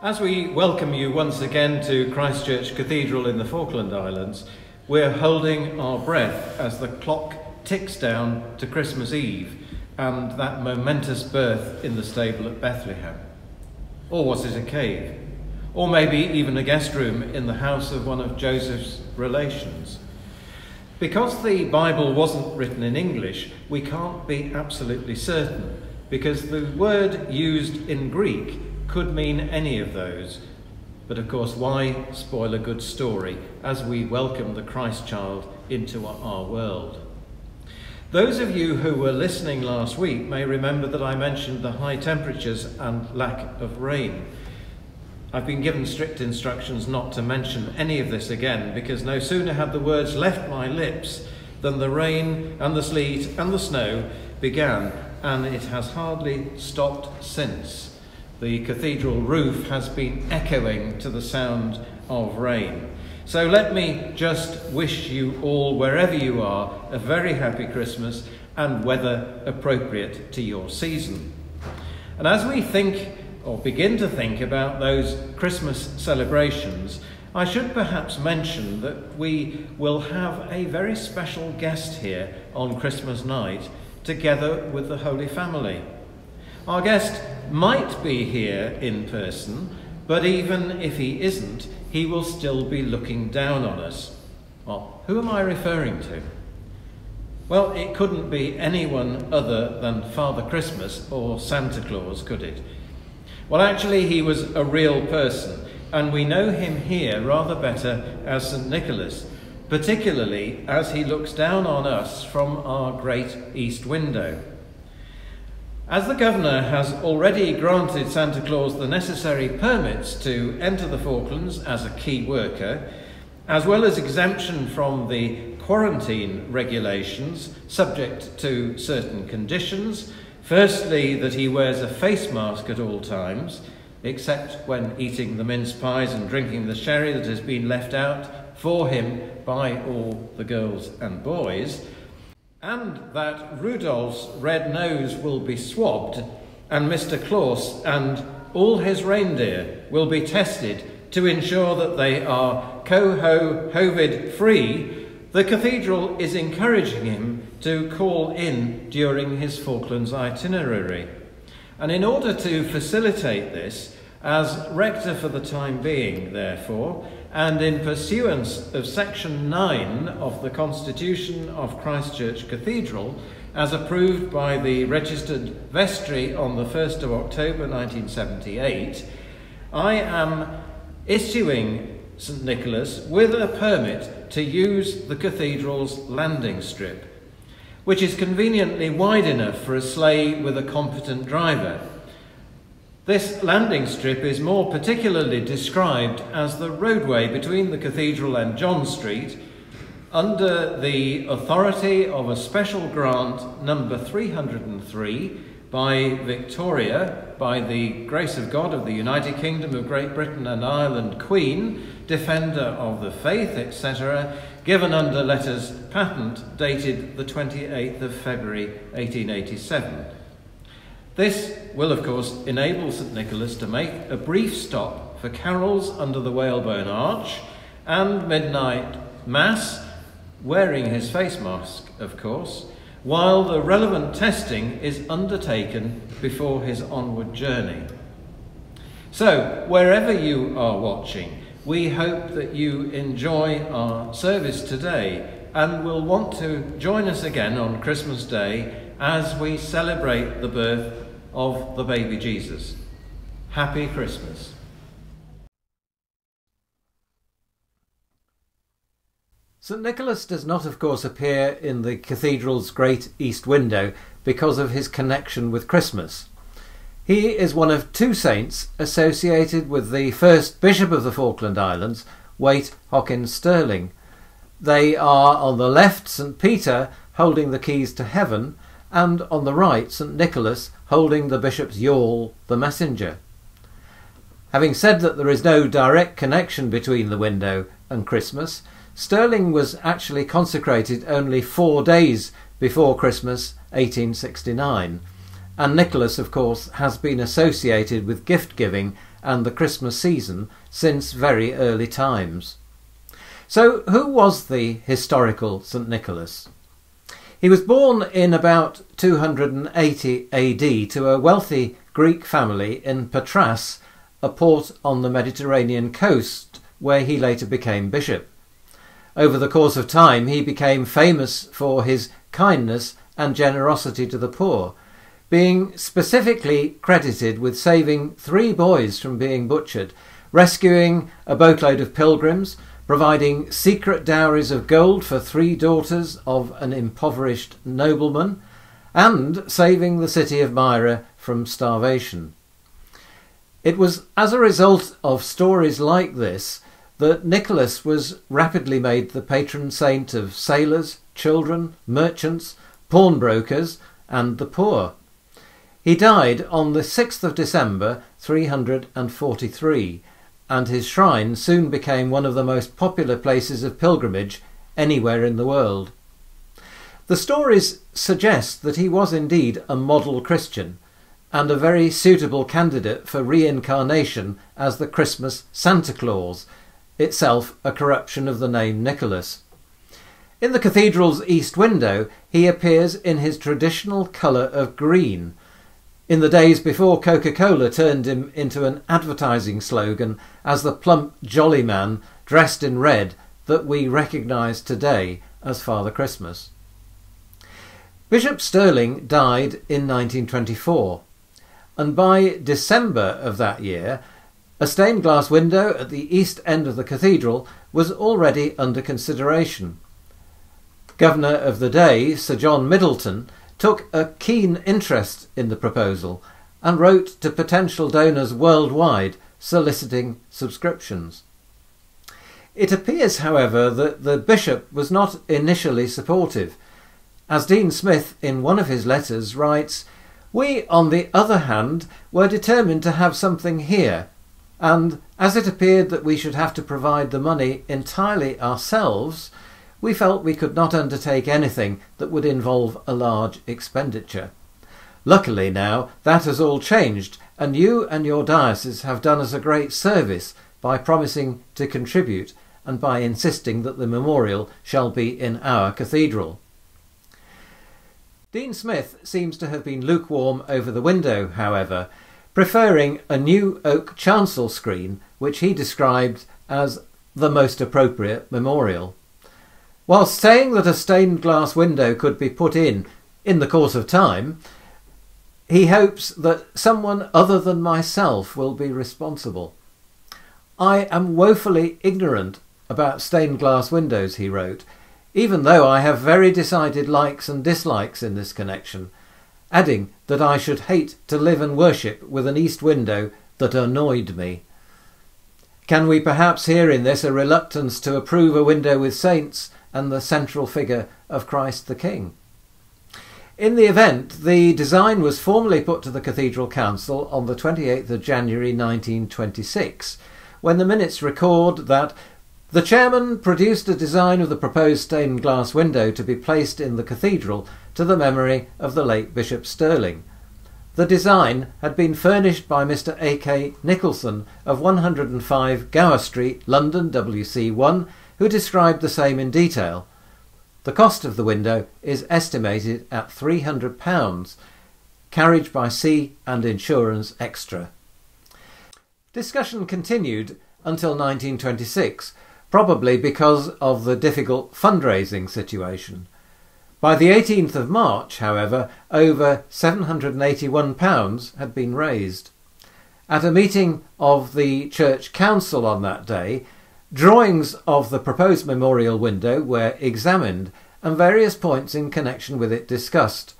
As we welcome you once again to Christchurch Cathedral in the Falkland Islands, we're holding our breath as the clock ticks down to Christmas Eve and that momentous birth in the stable at Bethlehem. Or was it a cave? Or maybe even a guest room in the house of one of Joseph's relations? Because the Bible wasn't written in English, we can't be absolutely certain, because the word used in Greek could mean any of those. But of course, why spoil a good story as we welcome the Christ child into our world? Those of you who were listening last week may remember that I mentioned the high temperatures and lack of rain. I've been given strict instructions not to mention any of this again because no sooner had the words left my lips than the rain and the sleet and the snow began, and it has hardly stopped since. The cathedral roof has been echoing to the sound of rain. So let me just wish you all, wherever you are, a very happy Christmas and weather appropriate to your season. And as we think or begin to think about those Christmas celebrations, I should perhaps mention that we will have a very special guest here on Christmas night together with the Holy Family. Our guest might be here in person, but even if he isn't, he will still be looking down on us. Well, who am I referring to? Well, it couldn't be anyone other than Father Christmas or Santa Claus, could it? Well, actually, he was a real person, and we know him here rather better as St. Nicholas, particularly as he looks down on us from our great east window. As the Governor has already granted Santa Claus the necessary permits to enter the Falklands as a key worker, as well as exemption from the quarantine regulations subject to certain conditions, firstly that he wears a face mask at all times, except when eating the mince pies and drinking the sherry that has been left out for him by all the girls and boys, and that Rudolph's red nose will be swabbed, and Mr. Claus and all his reindeer will be tested to ensure that they are coho hovid free, the cathedral is encouraging him to call in during his Falklands itinerary. And in order to facilitate this, as rector for the time being, therefore, and in pursuance of Section 9 of the Constitution of Christchurch Cathedral, as approved by the registered vestry on the 1st of October 1978, I am issuing St Nicholas with a permit to use the cathedral's landing strip, which is conveniently wide enough for a sleigh with a competent driver this landing strip is more particularly described as the roadway between the cathedral and John Street under the authority of a special grant number 303 by Victoria, by the grace of God of the United Kingdom of Great Britain and Ireland Queen, Defender of the Faith, etc., given under letters patent dated the 28th of February 1887. This will, of course, enable St Nicholas to make a brief stop for carols under the whalebone arch and midnight mass, wearing his face mask, of course, while the relevant testing is undertaken before his onward journey. So, wherever you are watching, we hope that you enjoy our service today and will want to join us again on Christmas Day as we celebrate the birth of the baby Jesus. Happy Christmas. St Nicholas does not, of course, appear in the cathedral's great east window because of his connection with Christmas. He is one of two saints associated with the first Bishop of the Falkland Islands, Waite Hockin Stirling. They are on the left St Peter holding the keys to heaven, and on the right St Nicholas holding the bishop's yawl, the messenger. Having said that there is no direct connection between the window and Christmas, Stirling was actually consecrated only four days before Christmas 1869, and Nicholas, of course, has been associated with gift giving and the Christmas season since very early times. So, who was the historical St Nicholas? He was born in about 280 AD to a wealthy Greek family in Patras, a port on the Mediterranean coast, where he later became bishop. Over the course of time, he became famous for his kindness and generosity to the poor, being specifically credited with saving three boys from being butchered, rescuing a boatload of pilgrims, providing secret dowries of gold for three daughters of an impoverished nobleman, and saving the city of Myra from starvation. It was as a result of stories like this that Nicholas was rapidly made the patron saint of sailors, children, merchants, pawnbrokers, and the poor. He died on the 6th of December 343, and his shrine soon became one of the most popular places of pilgrimage anywhere in the world. The stories suggest that he was indeed a model Christian and a very suitable candidate for reincarnation as the Christmas Santa Claus, itself a corruption of the name Nicholas. In the cathedral's east window, he appears in his traditional colour of green. In the days before Coca Cola turned him into an advertising slogan as the plump, jolly man dressed in red that we recognise today as Father Christmas. Bishop Stirling died in 1924, and by December of that year, a stained glass window at the east end of the cathedral was already under consideration. Governor of the day, Sir John Middleton, took a keen interest in the proposal and wrote to potential donors worldwide soliciting subscriptions. It appears, however, that the bishop was not initially supportive. As Dean Smith, in one of his letters, writes, We, on the other hand, were determined to have something here, and as it appeared that we should have to provide the money entirely ourselves, we felt we could not undertake anything that would involve a large expenditure. Luckily now that has all changed, and you and your diocese have done us a great service by promising to contribute and by insisting that the memorial shall be in our cathedral. Dean Smith seems to have been lukewarm over the window, however, preferring a new oak chancel screen, which he described as the most appropriate memorial. While saying that a stained glass window could be put in in the course of time, he hopes that someone other than myself will be responsible. I am woefully ignorant about stained glass windows, he wrote, even though I have very decided likes and dislikes in this connection, adding that I should hate to live and worship with an east window that annoyed me. Can we perhaps hear in this a reluctance to approve a window with saints and the central figure of Christ the King. In the event, the design was formally put to the Cathedral Council on the 28th of January 1926, when the minutes record that the chairman produced a design of the proposed stained glass window to be placed in the cathedral to the memory of the late Bishop Stirling. The design had been furnished by Mr. A.K. Nicholson of 105 Gower Street, London, WC1, who described the same in detail. The cost of the window is estimated at £300, carriage by sea and insurance extra. Discussion continued until 1926, probably because of the difficult fundraising situation. By the 18th of March, however, over £781 had been raised. At a meeting of the Church Council on that day, Drawings of the proposed memorial window were examined and various points in connection with it discussed,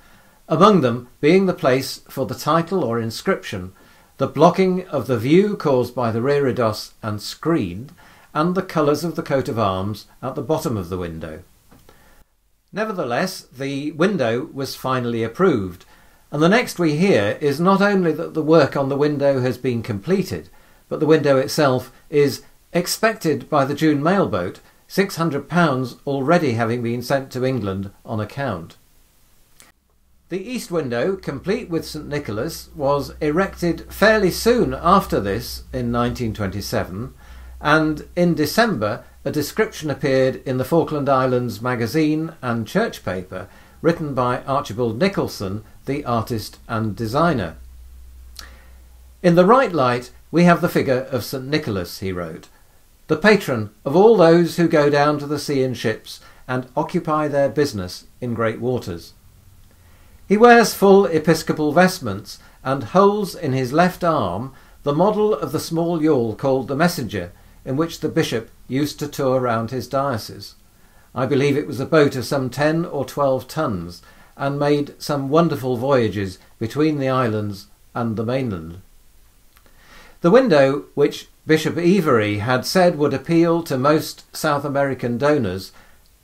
among them being the place for the title or inscription, the blocking of the view caused by the reredos and screen, and the colours of the coat of arms at the bottom of the window. Nevertheless, the window was finally approved, and the next we hear is not only that the work on the window has been completed, but the window itself is expected by the June mailboat, £600 already having been sent to England on account. The east window, complete with St Nicholas, was erected fairly soon after this in 1927, and in December a description appeared in the Falkland Islands magazine and church paper written by Archibald Nicholson, the artist and designer. In the right light, we have the figure of St Nicholas, he wrote, the patron of all those who go down to the sea in ships and occupy their business in great waters. He wears full episcopal vestments and holds in his left arm the model of the small yawl called the Messenger, in which the bishop used to tour round his diocese. I believe it was a boat of some ten or twelve tons, and made some wonderful voyages between the islands and the mainland. The window, which Bishop Every had said would appeal to most South American donors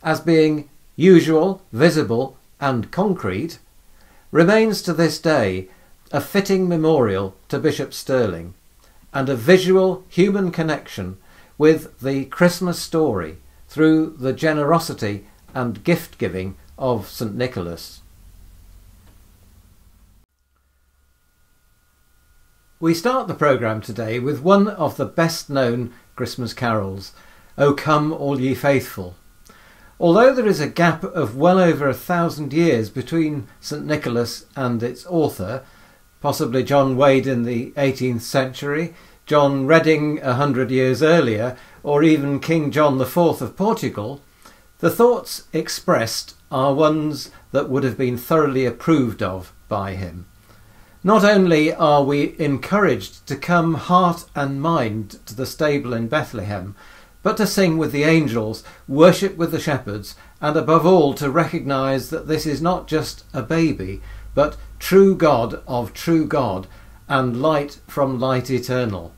as being usual, visible, and concrete, remains to this day a fitting memorial to Bishop Stirling and a visual human connection with the Christmas story through the generosity and gift giving of St Nicholas. We start the programme today with one of the best known Christmas carols, O Come All Ye Faithful. Although there is a gap of well over a thousand years between St Nicholas and its author, possibly John Wade in the 18th century, John Reading a hundred years earlier, or even King John IV of Portugal, the thoughts expressed are ones that would have been thoroughly approved of by him. Not only are we encouraged to come heart and mind to the stable in Bethlehem, but to sing with the angels, worship with the shepherds, and above all to recognise that this is not just a baby, but true God of true God, and light from light eternal.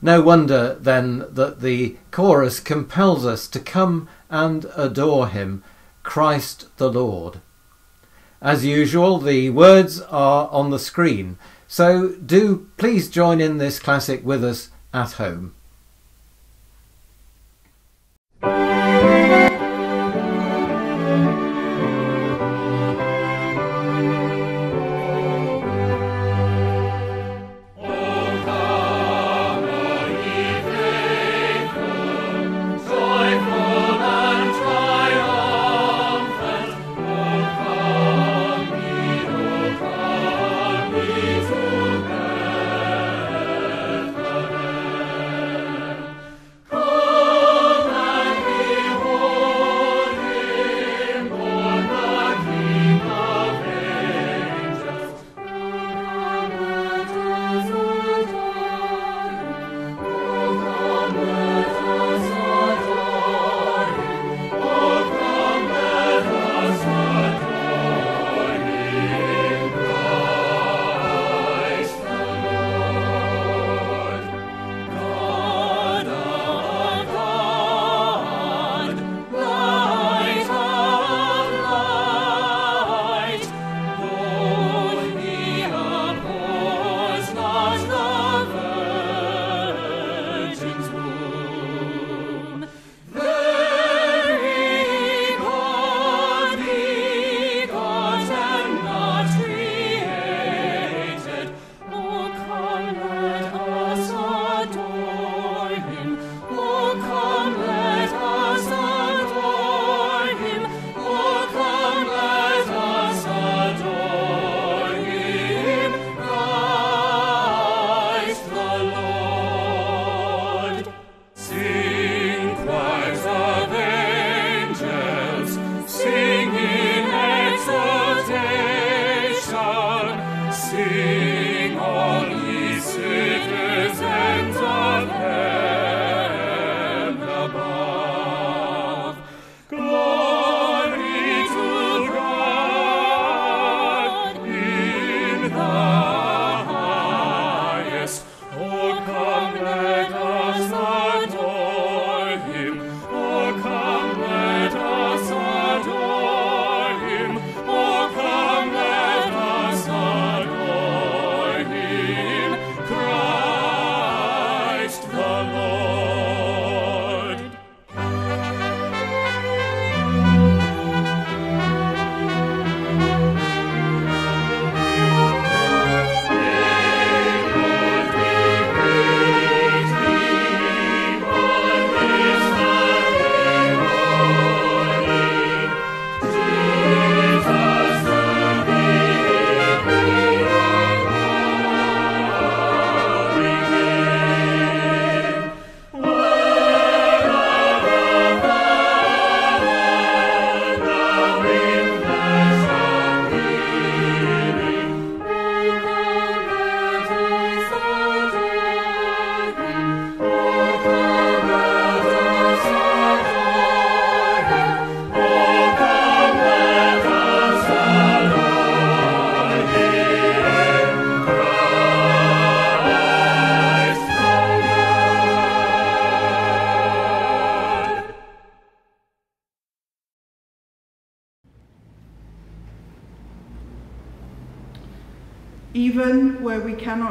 No wonder then that the chorus compels us to come and adore him, Christ the Lord. As usual, the words are on the screen, so do please join in this classic with us at home.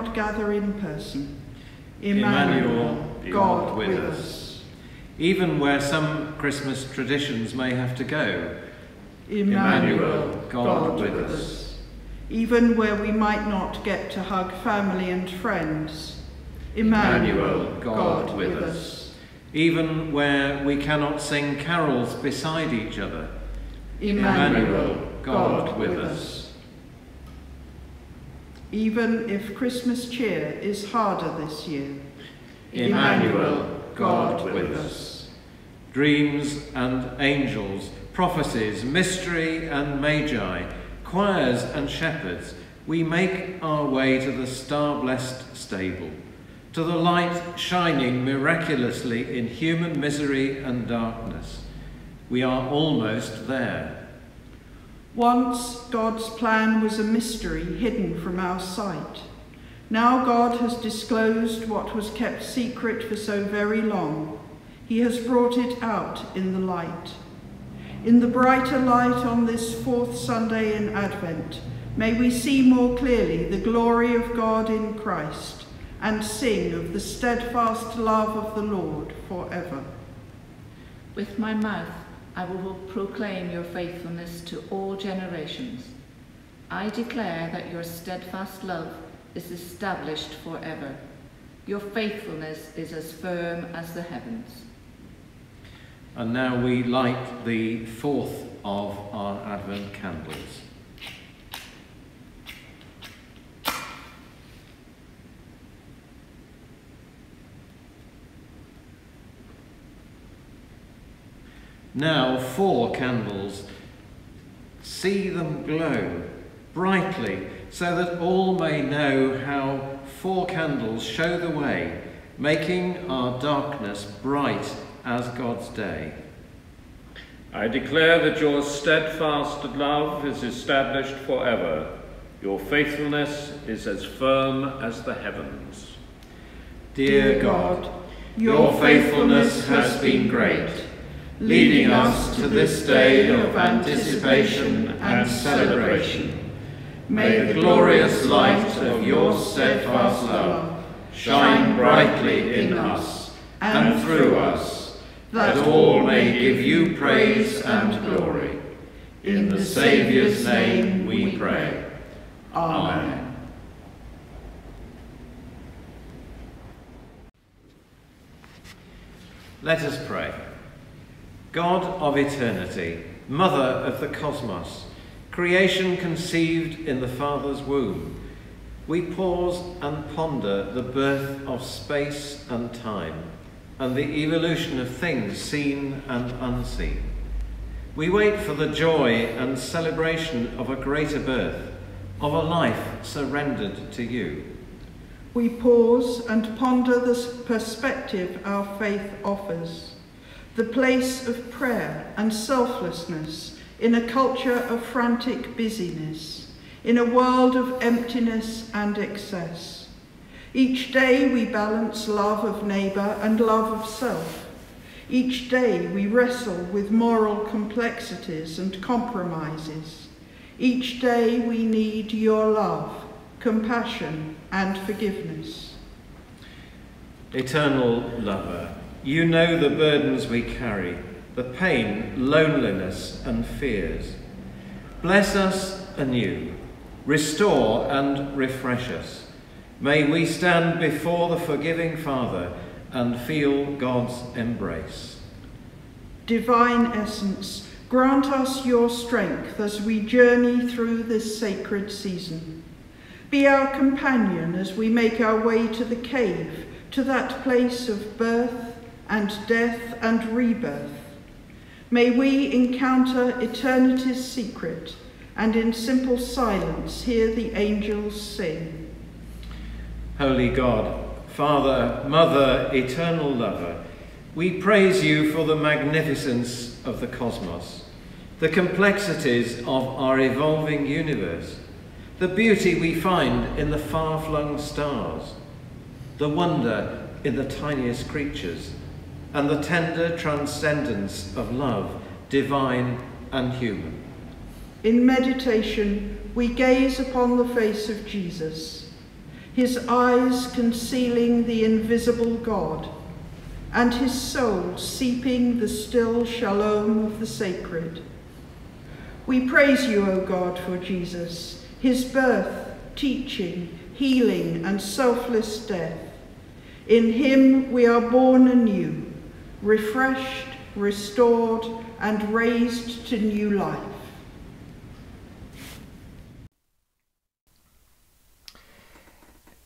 Cannot gather in person. Emmanuel, God with us. Even where some Christmas traditions may have to go. Emmanuel, God with us. Even where we might not get to hug family and friends. Emmanuel, God with us. Even where we cannot sing carols beside each other. Emmanuel, God with us. Even if Christmas cheer is harder this year. Emmanuel, God with us. Dreams and angels, prophecies, mystery and magi, choirs and shepherds, we make our way to the star-blessed stable, to the light shining miraculously in human misery and darkness. We are almost there. Once God's plan was a mystery hidden from our sight. Now God has disclosed what was kept secret for so very long. He has brought it out in the light. In the brighter light on this fourth Sunday in Advent, may we see more clearly the glory of God in Christ and sing of the steadfast love of the Lord forever. With my mouth I will proclaim your faithfulness to all generations. I declare that your steadfast love is established forever. Your faithfulness is as firm as the heavens. And now we light the fourth of our Advent candles. Now four candles. See them glow brightly so that all may know how four candles show the way, making our darkness bright as God's day. I declare that your steadfast love is established forever. Your faithfulness is as firm as the heavens. Dear God, your faithfulness has been great, leading us to this day of anticipation and celebration. May the glorious light of your steadfast love shine brightly in us and through us, that all may give you praise and glory. In the Saviour's name we pray. Amen. Let us pray. God of eternity, Mother of the cosmos, creation conceived in the Father's womb, we pause and ponder the birth of space and time and the evolution of things seen and unseen. We wait for the joy and celebration of a greater birth, of a life surrendered to you. We pause and ponder the perspective our faith offers, the place of prayer and selflessness in a culture of frantic busyness, in a world of emptiness and excess. Each day we balance love of neighbour and love of self. Each day we wrestle with moral complexities and compromises. Each day we need your love, compassion and forgiveness. Eternal lover, you know the burdens we carry, the pain, loneliness and fears. Bless us anew, restore and refresh us. May we stand before the forgiving Father and feel God's embrace. Divine Essence, grant us your strength as we journey through this sacred season. Be our companion as we make our way to the cave, to that place of birth and death and rebirth. May we encounter eternity's secret and in simple silence hear the angels sing. Holy God, Father, Mother, eternal lover, we praise you for the magnificence of the cosmos, the complexities of our evolving universe, the beauty we find in the far-flung stars, the wonder in the tiniest creatures, and the tender transcendence of love, divine and human. In meditation, we gaze upon the face of Jesus, his eyes concealing the invisible God, and his soul seeping the still shalom of the sacred. We praise you, O God, for Jesus, his birth, teaching, healing, and selfless death. In him we are born anew, refreshed, restored, and raised to new life.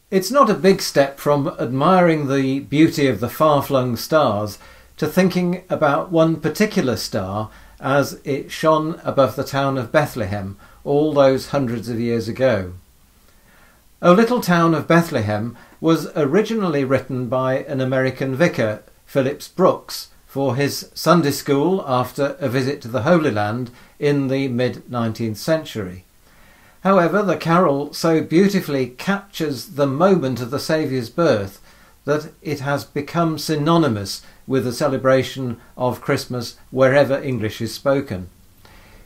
It's not a big step from admiring the beauty of the far flung stars to thinking about one particular star as it shone above the town of Bethlehem all those hundreds of years ago. O Little Town of Bethlehem was originally written by an American vicar, Phillips Brooks, for his Sunday school after a visit to the Holy Land in the mid 19th century. However, the carol so beautifully captures the moment of the Saviour's birth that it has become synonymous with the celebration of Christmas wherever English is spoken.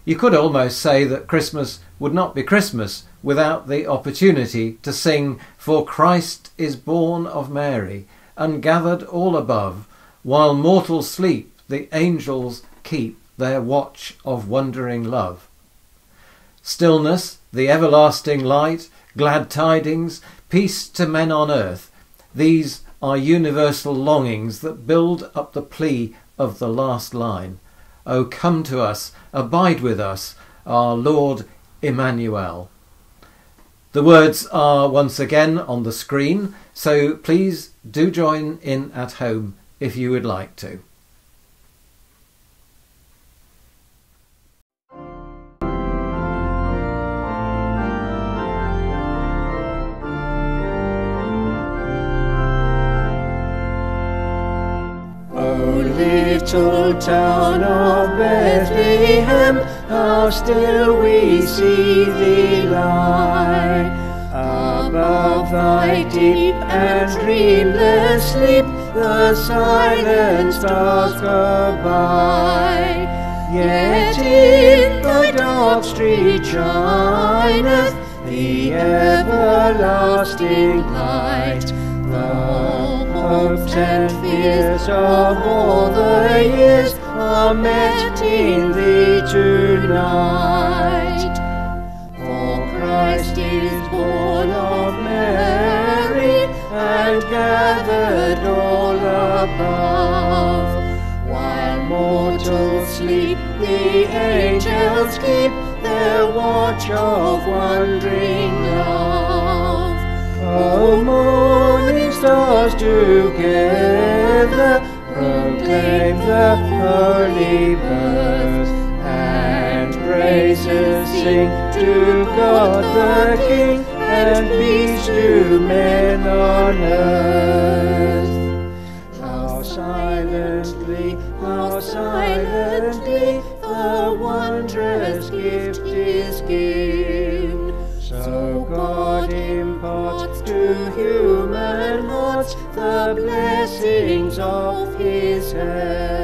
You could almost say that Christmas would not be Christmas without the opportunity to sing, For Christ is born of Mary, and gathered all above, while mortals sleep, the angels keep their watch of wondering love. Stillness, the everlasting light, glad tidings, peace to men on earth, these are universal longings that build up the plea of the last line. O come to us, abide with us, our Lord Emmanuel. The words are once again on the screen, so please do join in at home if you would like to. little town of Bethlehem, how still we see thee lie. Above thy deep and dreamless sleep, the silent stars go by. Yet in thy dark street shineth the everlasting light. The hopes and fears of all the years are met in thee tonight. And gathered all above. While mortals sleep, the angels keep their watch of wondering love. O morning stars together proclaim the holy birth, and praises sing to God the King, and peace to men on earth. How silently, how silently the wondrous gift is given. So God imparts to human hearts the blessings of his hand.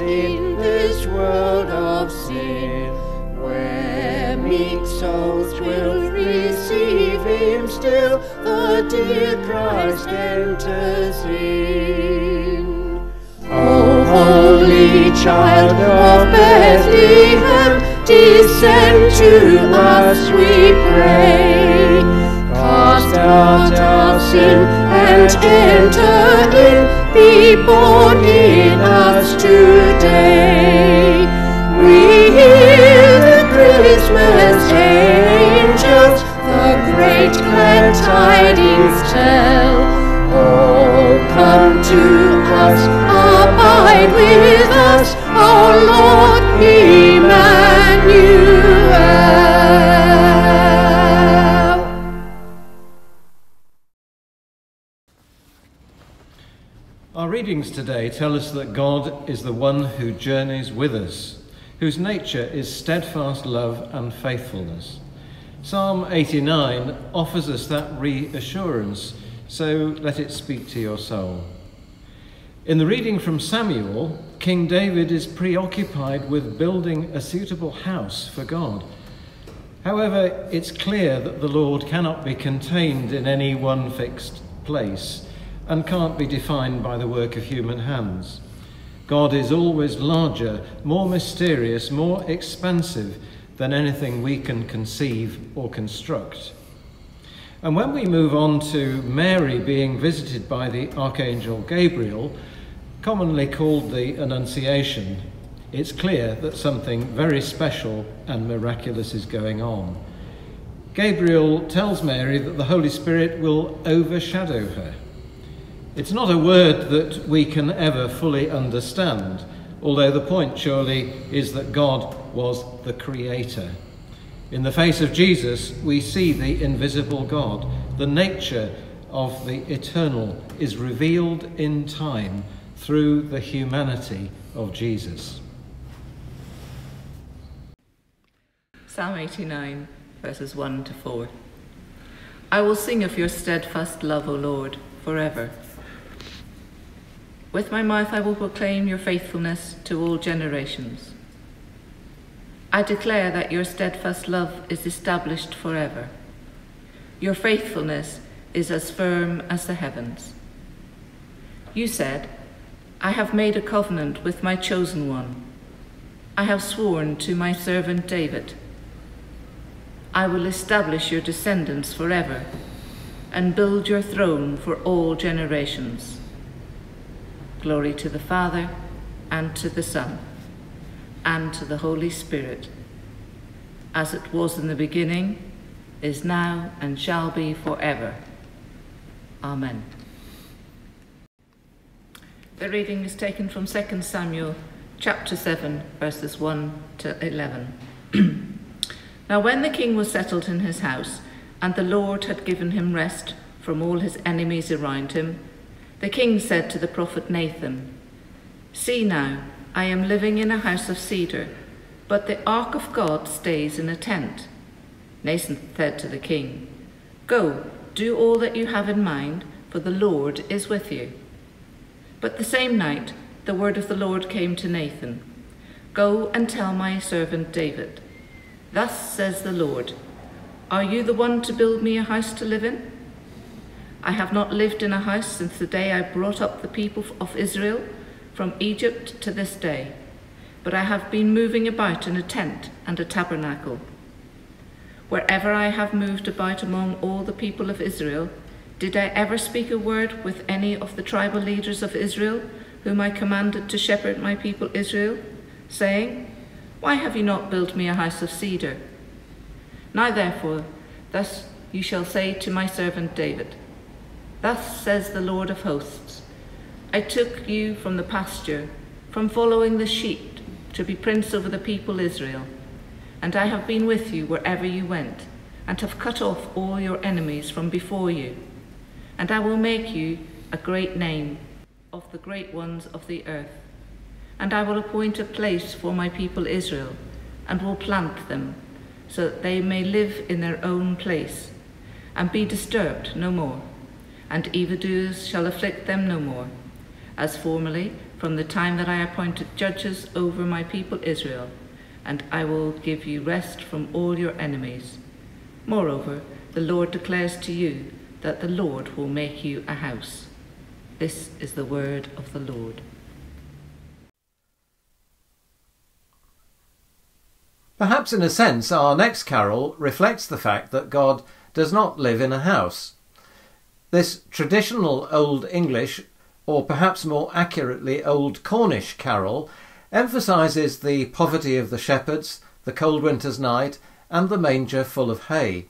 In this world of sin, where meek souls will receive him still, the dear Christ enters in. O holy child of Bethlehem, descend to us, we pray. Cast out our sin and enter in, be born in us today. We hear the Christmas angels, the great glad tidings tell. Oh, come to us, abide with us, today tell us that God is the one who journeys with us, whose nature is steadfast love and faithfulness. Psalm 89 offers us that reassurance, so let it speak to your soul. In the reading from Samuel, King David is preoccupied with building a suitable house for God. However, it's clear that the Lord cannot be contained in any one fixed place and can't be defined by the work of human hands. God is always larger, more mysterious, more expansive than anything we can conceive or construct. And when we move on to Mary being visited by the Archangel Gabriel, commonly called the Annunciation, it's clear that something very special and miraculous is going on. Gabriel tells Mary that the Holy Spirit will overshadow her. It's not a word that we can ever fully understand, although the point surely is that God was the Creator. In the face of Jesus, we see the invisible God. The nature of the eternal is revealed in time through the humanity of Jesus. Psalm 89, verses 1 to 4. I will sing of your steadfast love, O Lord, forever. With my mouth I will proclaim your faithfulness to all generations. I declare that your steadfast love is established forever. Your faithfulness is as firm as the heavens. You said, I have made a covenant with my chosen one. I have sworn to my servant David. I will establish your descendants forever and build your throne for all generations. Glory to the Father, and to the Son, and to the Holy Spirit, as it was in the beginning, is now, and shall be forever. Amen. The reading is taken from 2 Samuel chapter 7, verses 1 to 11. Now, when the king was settled in his house, and the Lord had given him rest from all his enemies around him, the king said to the prophet Nathan, See now, I am living in a house of cedar, but the ark of God stays in a tent. Nathan said to the king, Go, do all that you have in mind, for the Lord is with you. But the same night the word of the Lord came to Nathan Go and tell my servant David, Thus says the Lord Are you the one to build me a house to live in? I have not lived in a house since the day I brought up the people of Israel from Egypt to this day, but I have been moving about in a tent and a tabernacle. Wherever I have moved about among all the people of Israel, did I ever speak a word with any of the tribal leaders of Israel, whom I commanded to shepherd my people Israel, saying, why have you not built me a house of cedar? Now therefore, thus you shall say to my servant David, Thus says the Lord of hosts, I took you from the pasture, from following the sheep, to be prince over the people Israel. And I have been with you wherever you went, and have cut off all your enemies from before you. And I will make you a great name of the great ones of the earth and I will appoint a place for my people Israel, and will plant them, so that they may live in their own place, and be disturbed no more, and evildoers shall afflict them no more, as formerly from the time that I appointed judges over my people Israel, and I will give you rest from all your enemies. Moreover, the Lord declares to you that the Lord will make you a house. This is the word of the Lord. Perhaps in a sense, our next carol reflects the fact that God does not live in a house. This traditional Old English, or perhaps more accurately Old Cornish carol, emphasises the poverty of the shepherds, the cold winter's night, and the manger full of hay.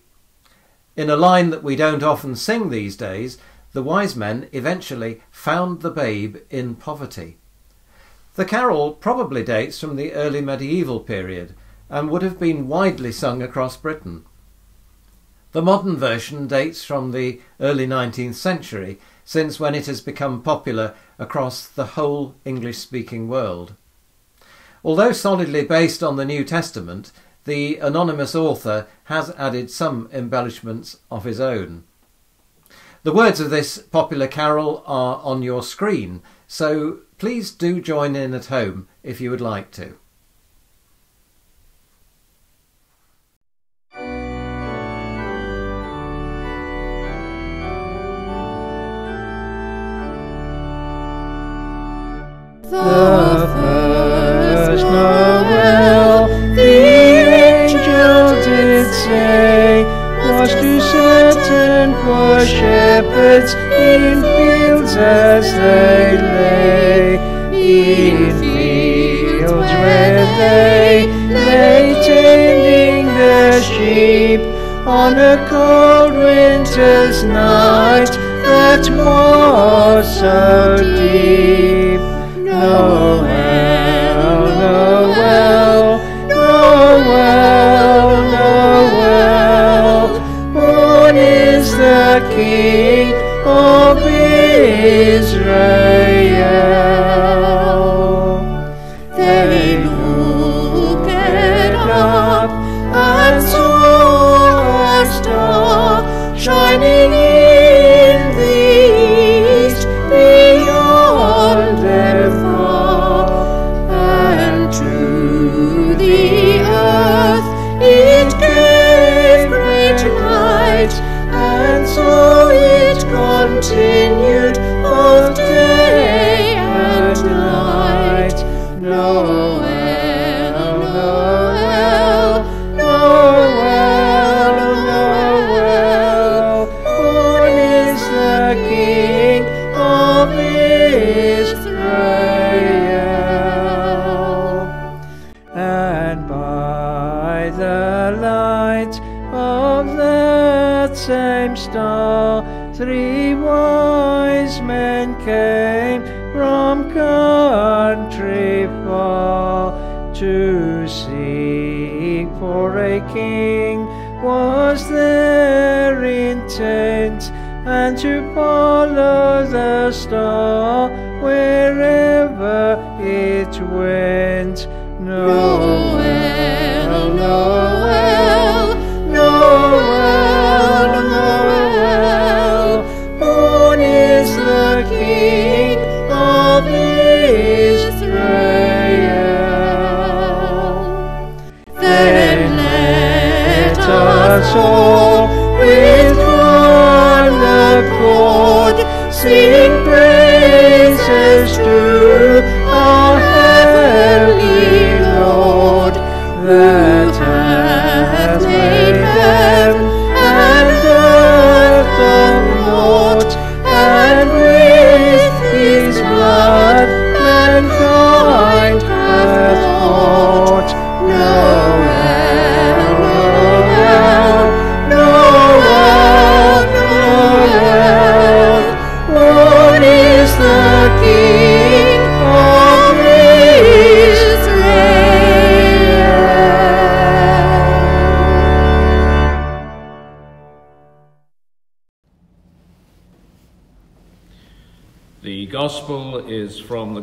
In a line that we don't often sing these days, the wise men eventually found the babe in poverty. The carol probably dates from the early medieval period and would have been widely sung across Britain. The modern version dates from the early 19th century, since when it has become popular across the whole English speaking world. Although solidly based on the New Testament, the anonymous author has added some embellishments of his own. The words of this popular carol are on your screen, so Please do join in at home if you would like to. The first Noel, the angel did say, was to certain poor shepherds in fields as they lay, in fields where they lay tending their sheep on a cold winter's night that was so deep. King of Israel. They looked up and saw a star shining star wherever it went. Noel, Noel, Noel, Noel, born is the King of Israel. Then let us all with one accord sing praises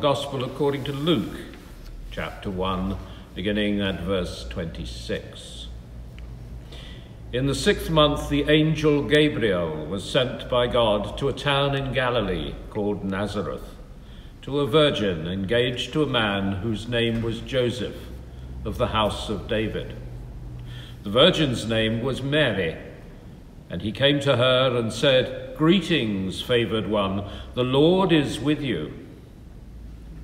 Gospel according to Luke, chapter 1, beginning at verse 26. In the sixth month, the angel Gabriel was sent by God to a town in Galilee called Nazareth, to a virgin engaged to a man whose name was Joseph, of the house of David. The virgin's name was Mary. And he came to her and said, Greetings, favored one, the Lord is with you.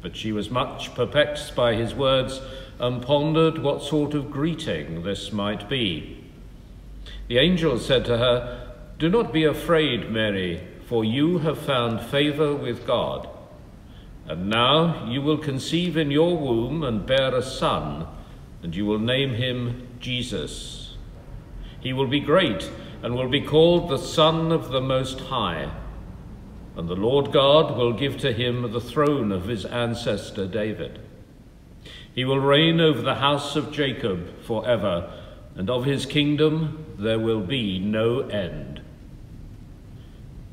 But she was much perplexed by his words and pondered what sort of greeting this might be. The angel said to her, Do not be afraid, Mary, for you have found favor with God. And now you will conceive in your womb and bear a son, and you will name him Jesus. He will be great and will be called the Son of the Most High. And the Lord God will give to him the throne of his ancestor David. He will reign over the house of Jacob forever, and of his kingdom there will be no end.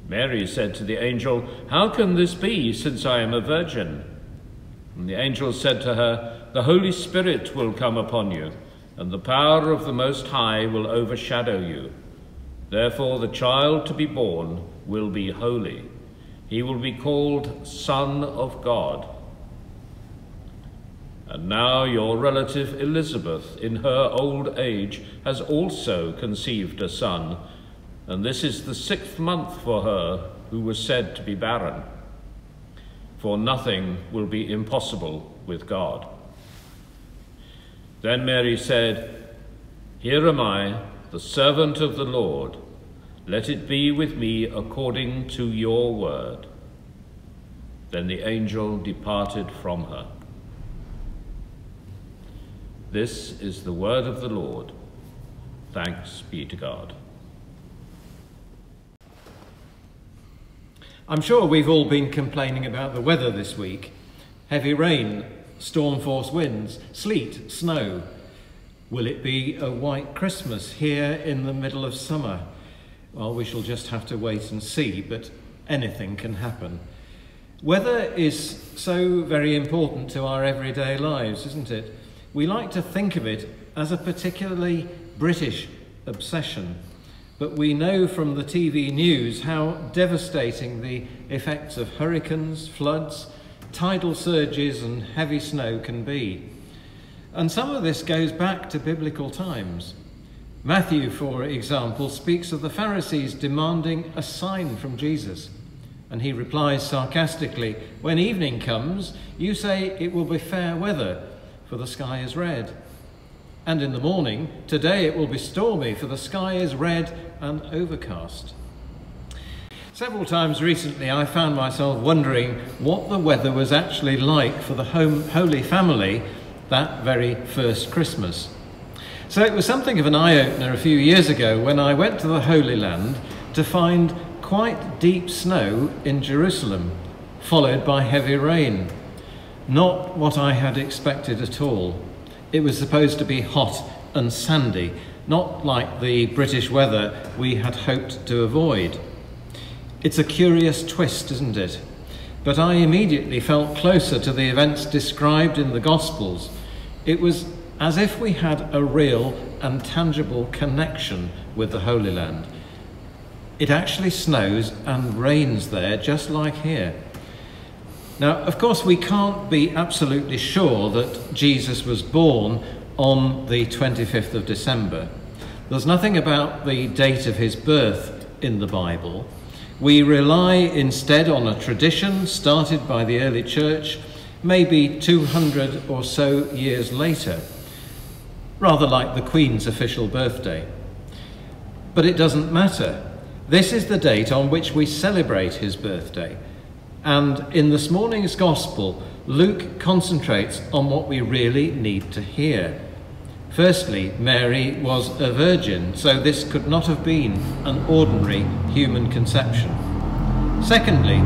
Mary said to the angel, How can this be, since I am a virgin? And the angel said to her, The Holy Spirit will come upon you, and the power of the Most High will overshadow you. Therefore, the child to be born will be holy. He will be called Son of God. And now your relative Elizabeth, in her old age, has also conceived a son, and this is the sixth month for her who was said to be barren. For nothing will be impossible with God. Then Mary said, Here am I, the servant of the Lord. Let it be with me according to your word. Then the angel departed from her. This is the word of the Lord. Thanks be to God. I'm sure we've all been complaining about the weather this week heavy rain, storm force winds, sleet, snow. Will it be a white Christmas here in the middle of summer? Well, we shall just have to wait and see, but anything can happen. Weather is so very important to our everyday lives, isn't it? We like to think of it as a particularly British obsession, but we know from the TV news how devastating the effects of hurricanes, floods, tidal surges, and heavy snow can be. And some of this goes back to biblical times. Matthew, for example, speaks of the Pharisees demanding a sign from Jesus. And he replies sarcastically, When evening comes, you say it will be fair weather, for the sky is red. And in the morning, today it will be stormy, for the sky is red and overcast. Several times recently, I found myself wondering what the weather was actually like for the home, Holy Family that very first Christmas. So it was something of an eye opener a few years ago when I went to the Holy Land to find quite deep snow in Jerusalem, followed by heavy rain. Not what I had expected at all. It was supposed to be hot and sandy, not like the British weather we had hoped to avoid. It's a curious twist, isn't it? But I immediately felt closer to the events described in the Gospels. It was as if we had a real and tangible connection with the Holy Land. It actually snows and rains there, just like here. Now, of course, we can't be absolutely sure that Jesus was born on the 25th of December. There's nothing about the date of his birth in the Bible. We rely instead on a tradition started by the early church, maybe 200 or so years later, rather like the Queen's official birthday. But it doesn't matter. This is the date on which we celebrate his birthday. And in this morning's Gospel, Luke concentrates on what we really need to hear. Firstly, Mary was a virgin, so this could not have been an ordinary human conception. Secondly,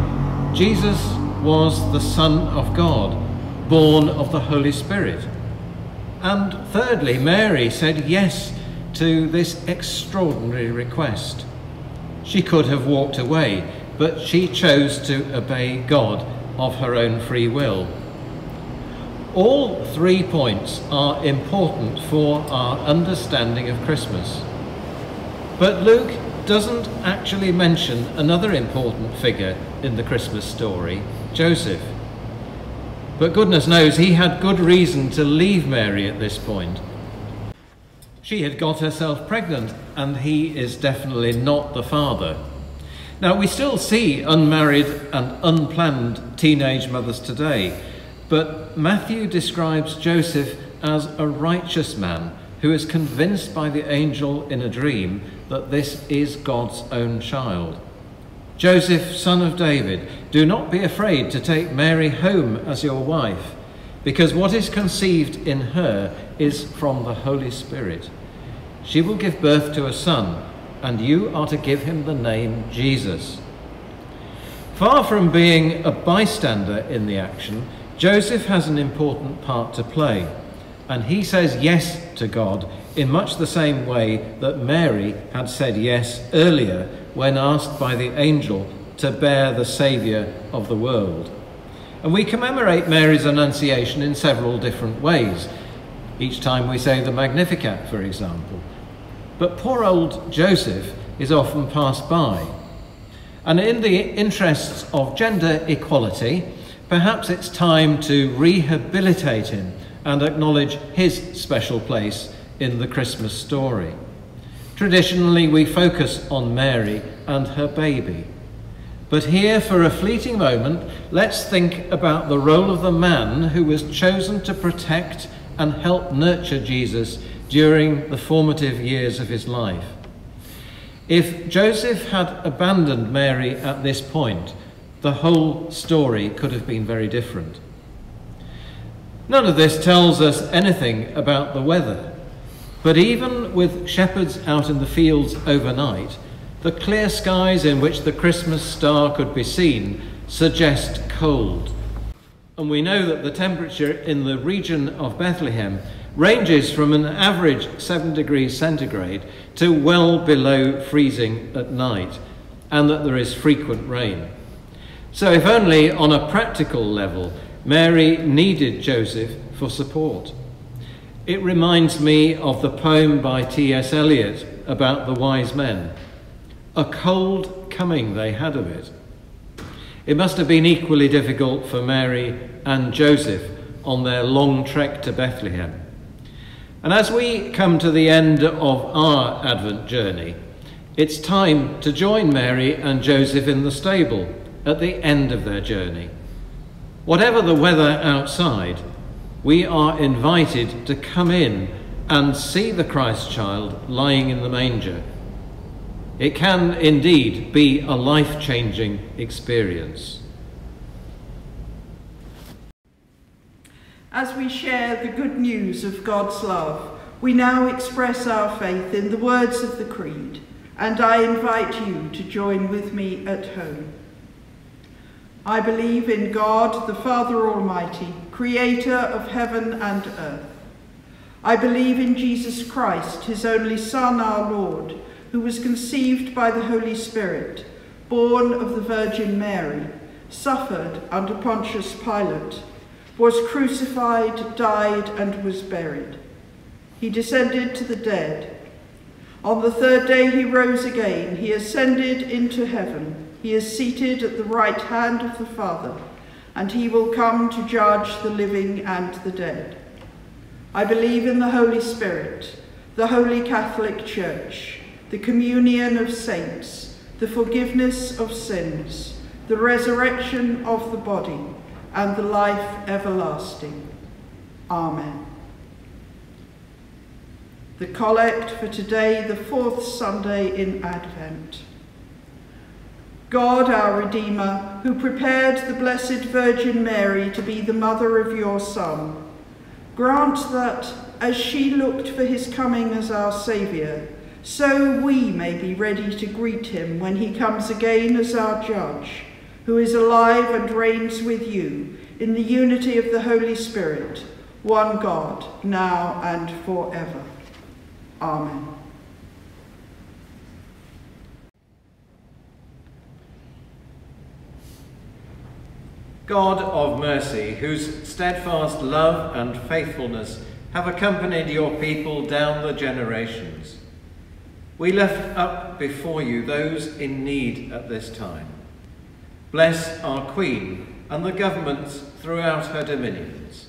Jesus was the Son of God, born of the Holy Spirit. And thirdly, Mary said yes to this extraordinary request. She could have walked away, but she chose to obey God of her own free will. All three points are important for our understanding of Christmas. But Luke doesn't actually mention another important figure in the Christmas story, Joseph. But goodness knows he had good reason to leave Mary at this point. She had got herself pregnant, and he is definitely not the father. Now, we still see unmarried and unplanned teenage mothers today, but Matthew describes Joseph as a righteous man who is convinced by the angel in a dream that this is God's own child. Joseph, son of David, do not be afraid to take Mary home as your wife, because what is conceived in her is from the Holy Spirit. She will give birth to a son, and you are to give him the name Jesus. Far from being a bystander in the action, Joseph has an important part to play, and he says yes to God in much the same way that Mary had said yes earlier when asked by the angel to bear the Saviour of the world. And we commemorate Mary's Annunciation in several different ways. Each time we say the Magnificat, for example. But poor old Joseph is often passed by. And in the interests of gender equality, perhaps it's time to rehabilitate him and acknowledge his special place in the Christmas story. Traditionally, we focus on Mary and her baby. But here, for a fleeting moment, let's think about the role of the man who was chosen to protect and help nurture Jesus during the formative years of his life. If Joseph had abandoned Mary at this point, the whole story could have been very different. None of this tells us anything about the weather, but even with shepherds out in the fields overnight, the clear skies in which the Christmas star could be seen suggest cold. And we know that the temperature in the region of Bethlehem ranges from an average 7 degrees centigrade to well below freezing at night, and that there is frequent rain. So, if only on a practical level, Mary needed Joseph for support. It reminds me of the poem by T.S. Eliot about the wise men. A cold coming they had of it. It must have been equally difficult for Mary and Joseph on their long trek to Bethlehem. And as we come to the end of our Advent journey, it's time to join Mary and Joseph in the stable at the end of their journey. Whatever the weather outside, we are invited to come in and see the Christ child lying in the manger it can indeed be a life changing experience. As we share the good news of God's love, we now express our faith in the words of the Creed, and I invite you to join with me at home. I believe in God, the Father Almighty, creator of heaven and earth. I believe in Jesus Christ, his only Son, our Lord, who was conceived by the Holy Spirit, born of the Virgin Mary, suffered under Pontius Pilate, was crucified, died, and was buried. He descended to the dead. On the third day he rose again. He ascended into heaven. He is seated at the right hand of the Father, and he will come to judge the living and the dead. I believe in the Holy Spirit, the Holy Catholic Church, the communion of saints, the forgiveness of sins, the resurrection of the body, and the life everlasting. Amen. The collect for today, the fourth Sunday in Advent. God, our Redeemer, who prepared the Blessed Virgin Mary to be the mother of your Son, grant that, as she looked for his coming as our Saviour, so we may be ready to greet him when he comes again as our judge, who is alive and reigns with you in the unity of the Holy Spirit, one God, now and forever. Amen. God of mercy, whose steadfast love and faithfulness have accompanied your people down the generations, we lift up before you those in need at this time. Bless our Queen and the governments throughout her dominions.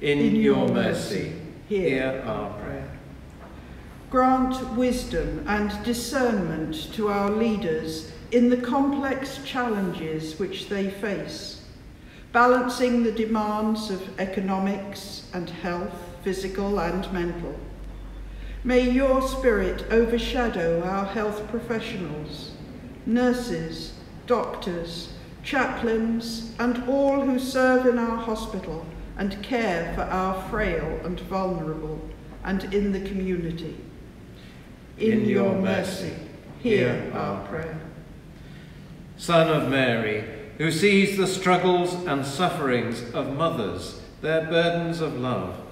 In, in your mercy, hear our prayer. Grant wisdom and discernment to our leaders in the complex challenges which they face, balancing the demands of economics and health, physical and mental May your spirit overshadow our health professionals, nurses, doctors, chaplains, and all who serve in our hospital and care for our frail and vulnerable and in the community. In, in your mercy, hear our prayer. Son of Mary, who sees the struggles and sufferings of mothers, their burdens of love,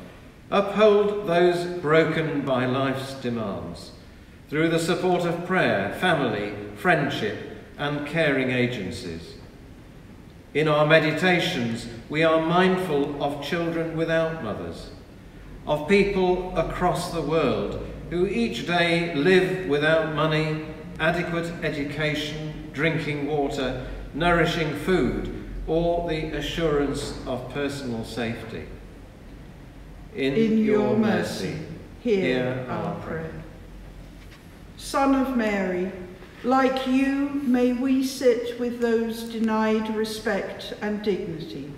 Uphold those broken by life's demands through the support of prayer, family, friendship, and caring agencies. In our meditations, we are mindful of children without mothers, of people across the world who each day live without money, adequate education, drinking water, nourishing food, or the assurance of personal safety. In, your mercy, hear our prayer. Son of Mary, like you, may we sit with those denied respect and dignity.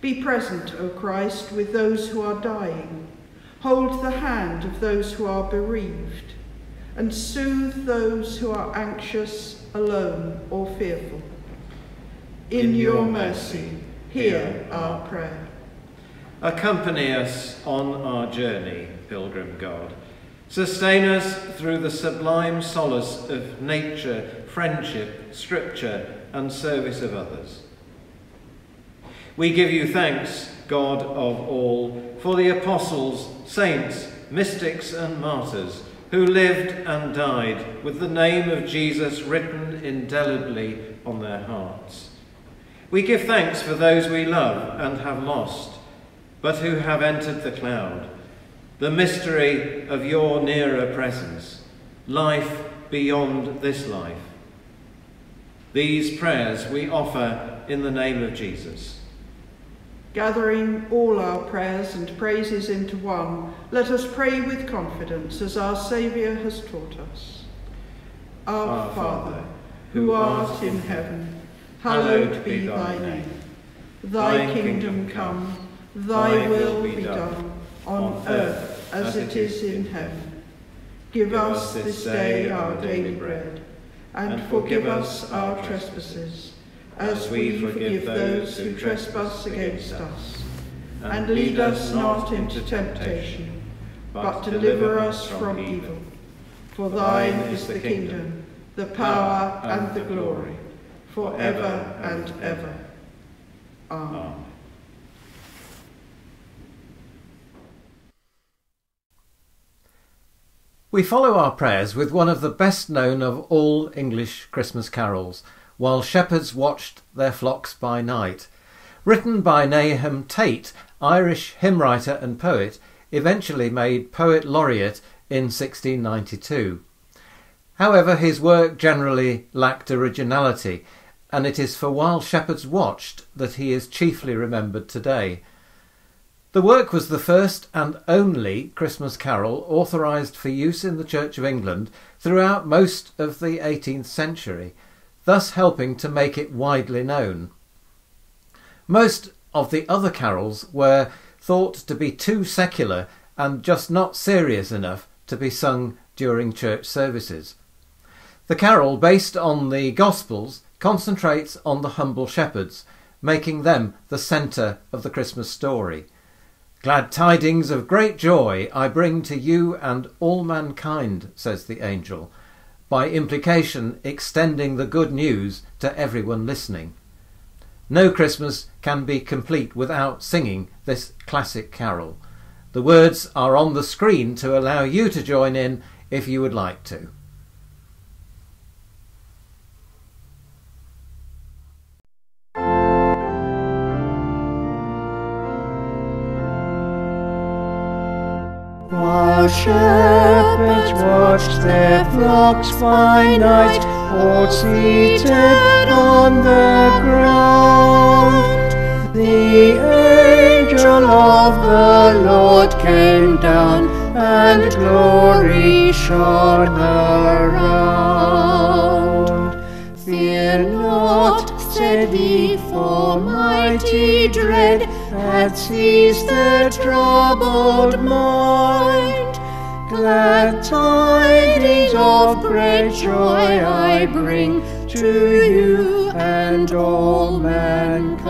Be present, O Christ, with those who are dying. Hold the hand of those who are bereaved, and soothe those who are anxious, alone, or fearful. In, your mercy, hear our prayer. Accompany us on our journey, pilgrim God. Sustain us through the sublime solace of nature, friendship, scripture, and service of others. We give you thanks, God of all, for the apostles, saints, mystics, and martyrs who lived and died with the name of Jesus written indelibly on their hearts. We give thanks for those we love and have lost, but who have entered the cloud, the mystery of your nearer presence, life beyond this life. These prayers we offer in the name of Jesus. Gathering all our prayers and praises into one, let us pray with confidence as our Saviour has taught us. Our, Our Father, who art in heaven, hallowed be thy name. Thy kingdom come, thy will be done, on earth as it is in heaven. Give us this day our daily bread, and forgive us our trespasses, as we forgive those who trespass against us. And lead us not into temptation, but deliver us from evil. For thine is the kingdom, the power, and the glory, for ever and ever. Amen. We follow our prayers with one of the best known of all English Christmas carols, While Shepherds Watched Their Flocks by Night. Written by Nahum Tate, Irish hymn writer and poet, eventually made Poet Laureate in 1692. However, his work generally lacked originality, and it is for While Shepherds Watched that he is chiefly remembered today. The work was the first and only Christmas carol authorised for use in the Church of England throughout most of the 18th century, thus helping to make it widely known. Most of the other carols were thought to be too secular and just not serious enough to be sung during church services. The carol, based on the Gospels, concentrates on the humble shepherds, making them the centre of the Christmas story. Glad tidings of great joy I bring to you and all mankind, says the angel, by implication extending the good news to everyone listening. No Christmas can be complete without singing this classic carol. The words are on the screen to allow you to join in if you would like to. While shepherds watched their flocks by night, all seated on the ground, the angel of the Lord came down, and glory shone around. Fear not, said he, for mighty dread had seized the troubled mind. Glad tidings of great joy I bring to you and all mankind.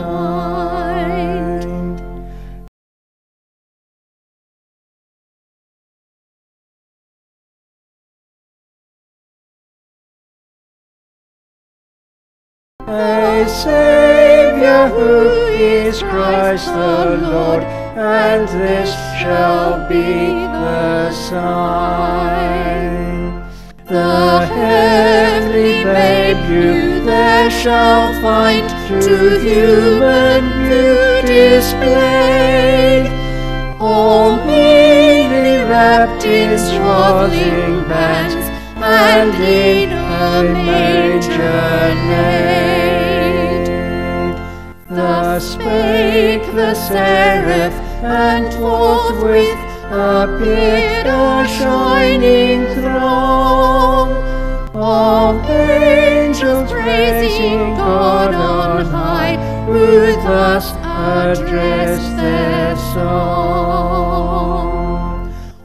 A Saviour who is Christ the Lord, and this shall be the sign. The heavenly babe you there shall find, to human view displayed. All meekly wrapped in swaddling bands, and in a manger laid. Thus spake the seraph, and forthwith appeared a shining throng of angels praising God on high, who thus addressed their song.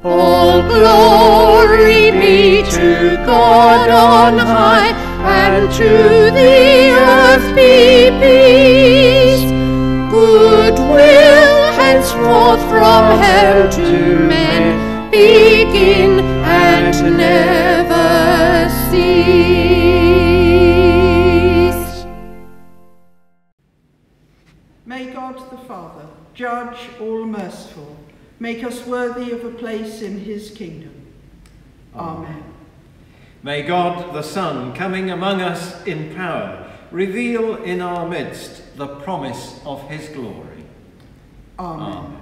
All glory be to God on high, and to the earth be peace. Goodwill henceforth from hell to men begin and never cease. May God the Father, Judge all merciful, make us worthy of a place in his kingdom. Amen. May God the Son, coming among us in power, reveal in our midst the promise of his glory. Amen. Amen.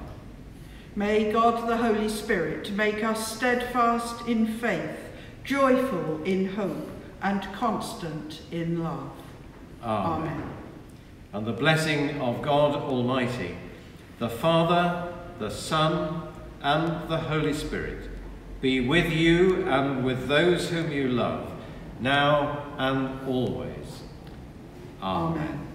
May God the Holy Spirit make us steadfast in faith, joyful in hope, and constant in love. Amen. And the blessing of God Almighty, the Father, the Son, and the Holy Spirit be with you and with those whom you love, now and always. Amen. Amen.